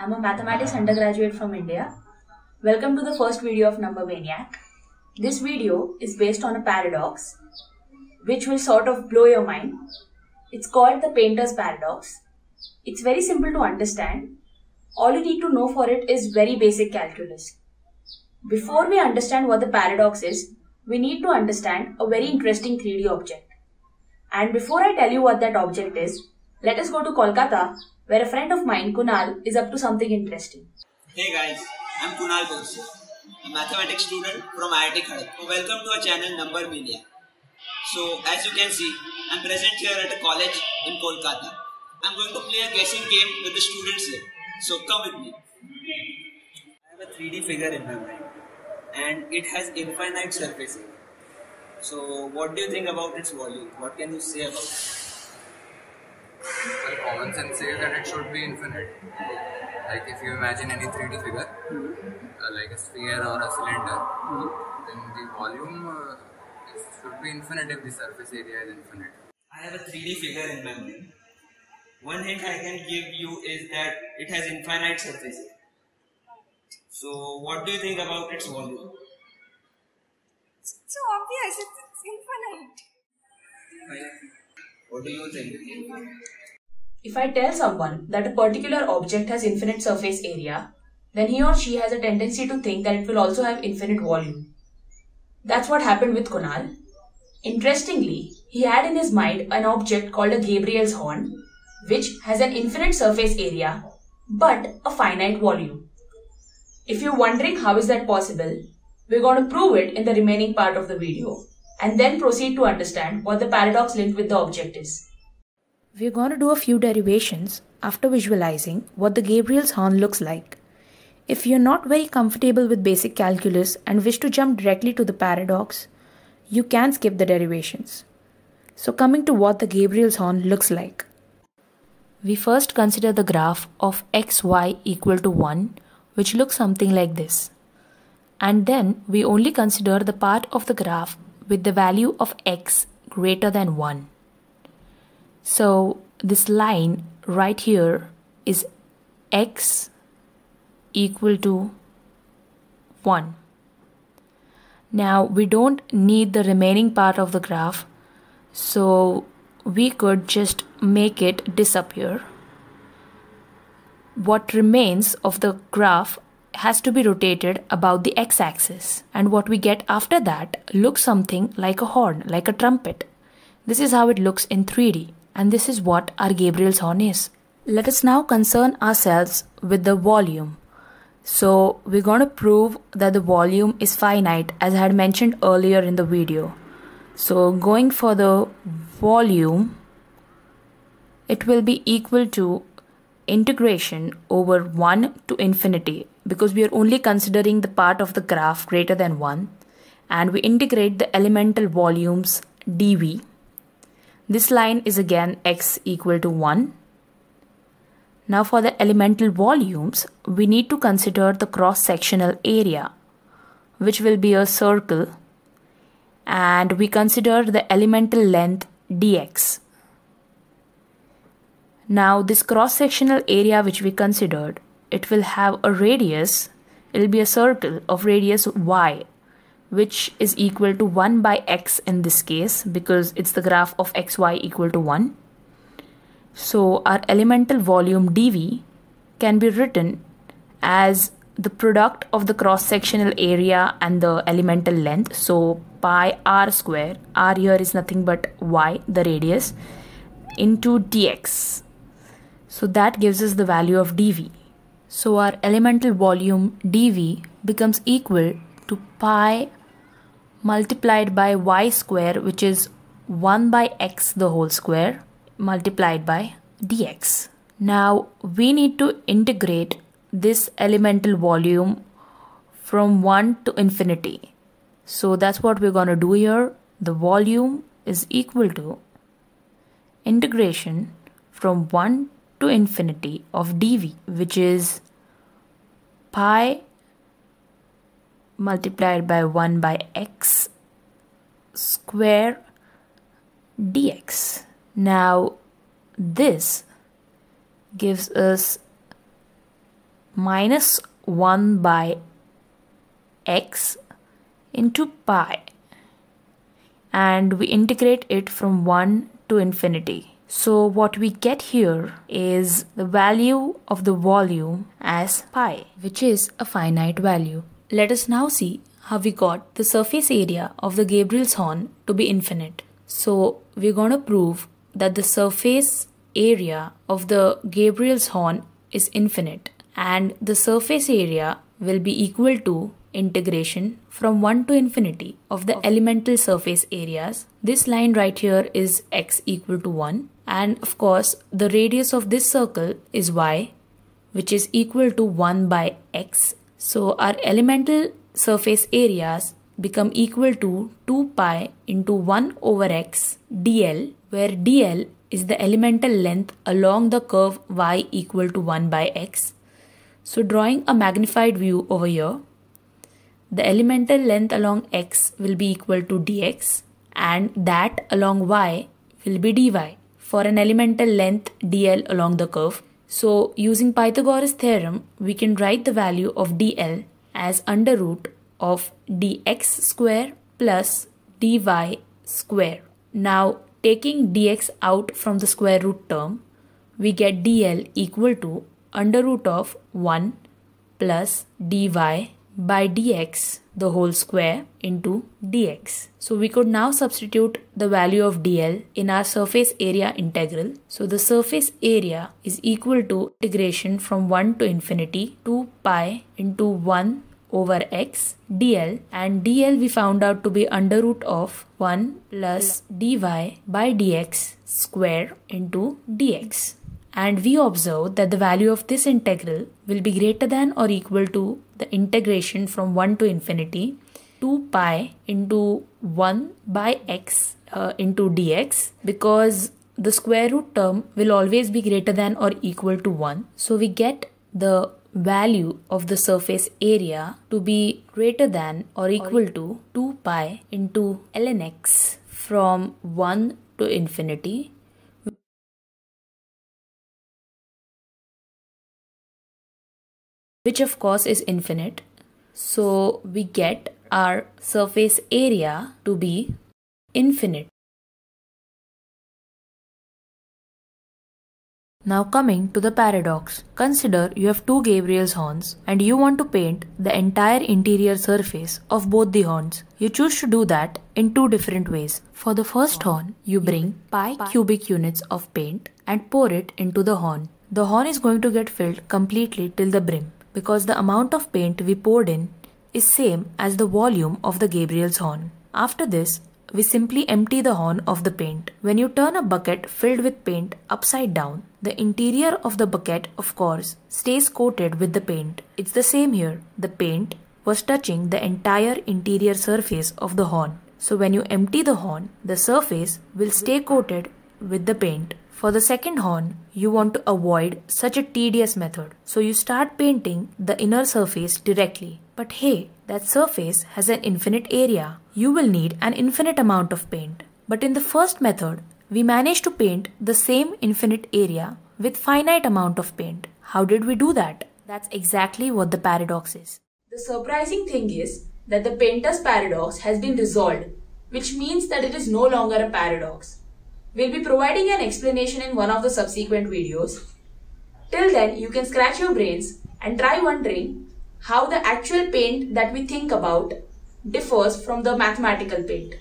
I'm a mathematics undergraduate from India. Welcome to the first video of Number Maniac. This video is based on a paradox which will sort of blow your mind. It's called the painter's paradox. It's very simple to understand. All you need to know for it is very basic calculus. Before we understand what the paradox is, we need to understand a very interesting 3D object. And before I tell you what that object is, let us go to Kolkata where a friend of mine, Kunal, is up to something interesting. Hey guys, I'm Kunal Borse, a mathematics student from IIT Kharagpur. Welcome to our channel Number Maniac. So, as you can see, I'm present here at a college in Kolkata. I'm going to play a guessing game with the students here. So, come with me. I have a 3D figure in my mind and it has infinite surface area. So, what do you think about its volume? What can you say about it? Well, common sense says that it should be infinite. Like if you imagine any 3D figure, uh, like a sphere or a cylinder, then the volume uh, is, should be infinite if the surface area is infinite. I have a 3D figure in my mind. One hint I can give you is that it has infinite surface. So, what do you think about its volume? so obvious. It's, it's infinite. What do you think? If I tell someone that a particular object has infinite surface area, then he or she has a tendency to think that it will also have infinite volume. That's what happened with Kunal. Interestingly, he had in his mind an object called a Gabriel's horn, which has an infinite surface area but a finite volume. If you're wondering how is that possible, we're going to prove it in the remaining part of the video and then proceed to understand what the paradox linked with the object is. We're going to do a few derivations after visualizing what the Gabriel's horn looks like. If you're not very comfortable with basic calculus and wish to jump directly to the paradox, you can skip the derivations. So coming to what the Gabriel's horn looks like. We first consider the graph of xy equal to 1 which looks something like this. And then we only consider the part of the graph with the value of x greater than 1. So this line right here is x equal to 1. Now we don't need the remaining part of the graph so we could just make it disappear. What remains of the graph has to be rotated about the x-axis and what we get after that looks something like a horn, like a trumpet. This is how it looks in 3D and this is what our Gabriel's horn is. Let us now concern ourselves with the volume. So we're going to prove that the volume is finite as I had mentioned earlier in the video. So going for the volume, it will be equal to integration over 1 to infinity because we are only considering the part of the graph greater than 1 and we integrate the elemental volumes dv. This line is again x equal to 1. Now for the elemental volumes, we need to consider the cross-sectional area, which will be a circle, and we consider the elemental length dx. Now this cross-sectional area which we considered, it will have a radius, it will be a circle of radius y which is equal to 1 by x in this case because it's the graph of xy equal to 1. So our elemental volume dv can be written as the product of the cross-sectional area and the elemental length. So pi r square, r here is nothing but y, the radius, into dx. So that gives us the value of dv. So our elemental volume dv becomes equal to pi multiplied by y square which is 1 by x the whole square multiplied by dx. Now we need to integrate this elemental volume from 1 to infinity. So that's what we're going to do here. The volume is equal to integration from 1 to infinity of dv which is pi multiplied by 1 by x square dx. Now this gives us minus 1 by x into pi and we integrate it from 1 to infinity. So what we get here is the value of the volume as pi, which is a finite value. Let us now see how we got the surface area of the Gabriel's horn to be infinite. So we're going to prove that the surface area of the Gabriel's horn is infinite and the surface area will be equal to integration from 1 to infinity of the elemental surface areas. This line right here is x equal to 1 and of course the radius of this circle is y which is equal to 1 by x. So our elemental surface areas become equal to 2 pi into 1 over x dl where dl is the elemental length along the curve y equal to 1 by x. So drawing a magnified view over here, the elemental length along x will be equal to dx and that along y will be dy for an elemental length dl along the curve. So using Pythagoras theorem, we can write the value of dl as under root of dx square plus dy square. Now taking dx out from the square root term, we get dl equal to under root of 1 plus dy by dx the whole square into dx. So we could now substitute the value of dl in our surface area integral. So the surface area is equal to integration from 1 to infinity 2 pi into 1 over x dl and dl we found out to be under root of 1 plus dy by dx square into dx and we observe that the value of this integral will be greater than or equal to the integration from 1 to infinity 2 pi into 1 by x uh, into dx because the square root term will always be greater than or equal to 1. So we get the value of the surface area to be greater than or equal to 2 pi into ln x from 1 to infinity which of course is infinite. So we get our surface area to be infinite. Now coming to the paradox. Consider you have two Gabriel's horns and you want to paint the entire interior surface of both the horns. You choose to do that in two different ways. For the first horn, you bring pi cubic units of paint and pour it into the horn. The horn is going to get filled completely till the brim because the amount of paint we poured in is same as the volume of the Gabriel's horn. After this, we simply empty the horn of the paint. When you turn a bucket filled with paint upside down, the interior of the bucket, of course, stays coated with the paint. It's the same here. The paint was touching the entire interior surface of the horn. So when you empty the horn, the surface will stay coated with the paint. For the second horn, you want to avoid such a tedious method. So you start painting the inner surface directly. But hey, that surface has an infinite area. You will need an infinite amount of paint. But in the first method, we managed to paint the same infinite area with finite amount of paint. How did we do that? That's exactly what the paradox is. The surprising thing is that the painter's paradox has been resolved, which means that it is no longer a paradox. We'll be providing an explanation in one of the subsequent videos. Till then, you can scratch your brains and try wondering how the actual paint that we think about differs from the mathematical paint.